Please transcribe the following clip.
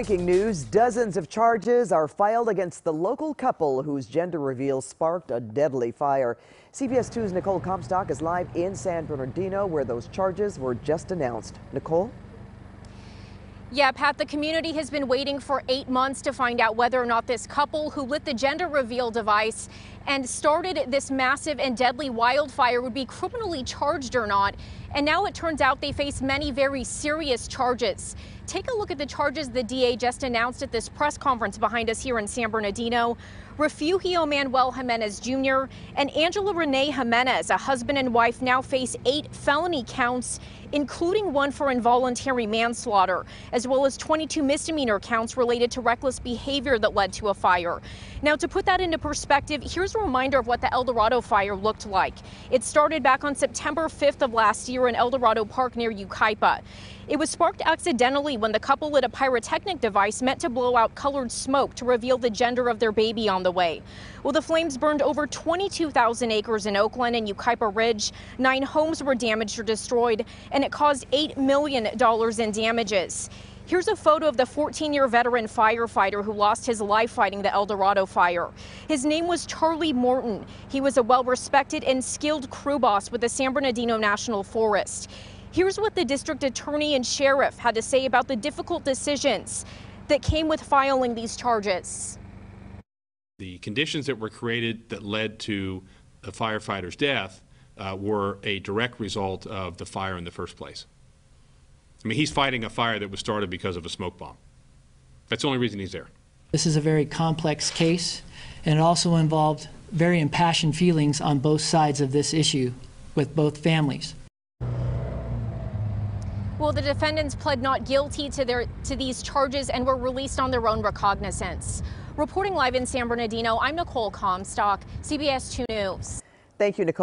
Breaking news, dozens of charges are filed against the local couple whose gender reveal sparked a deadly fire. CBS 2's Nicole Comstock is live in San Bernardino where those charges were just announced. Nicole? Yeah, Pat, the community has been waiting for eight months to find out whether or not this couple who lit the gender reveal device and started this massive and deadly wildfire would be criminally charged or not. And now it turns out they face many very serious charges. Take a look at the charges the DA just announced at this press conference behind us here in San Bernardino. Refugio Manuel Jimenez Jr. and Angela Renee Jimenez, a husband and wife, now face eight felony counts, including one for involuntary manslaughter, as well as 22 misdemeanor counts related to reckless behavior that led to a fire. Now, to put that into perspective, here's a reminder of what the El Dorado fire looked like. It started back on September 5th of last year in El Dorado Park near Yucaipa. It was sparked accidentally when the couple lit a pyrotechnic device meant to blow out colored smoke to reveal the gender of their baby on the way. Well, the flames burned over 22,000 acres in Oak Glen and Yucaipa Ridge. Nine homes were damaged or destroyed, and it caused $8 million in damages. Here's a photo of the 14 year veteran firefighter who lost his life fighting the El Dorado fire. His name was Charlie Morton. He was a well respected and skilled crew boss with the San Bernardino National Forest. Here's what the district attorney and sheriff had to say about the difficult decisions that came with filing these charges. The conditions that were created that led to the firefighter's death uh, were a direct result of the fire in the first place. I mean, he's fighting a fire that was started because of a smoke bomb. That's the only reason he's there. This is a very complex case, and it also involved very impassioned feelings on both sides of this issue with both families. Well, the defendants pled not guilty to their to these charges and were released on their own recognizance. Reporting live in San Bernardino, I'm Nicole Comstock, CBS 2 News. Thank you, Nicole.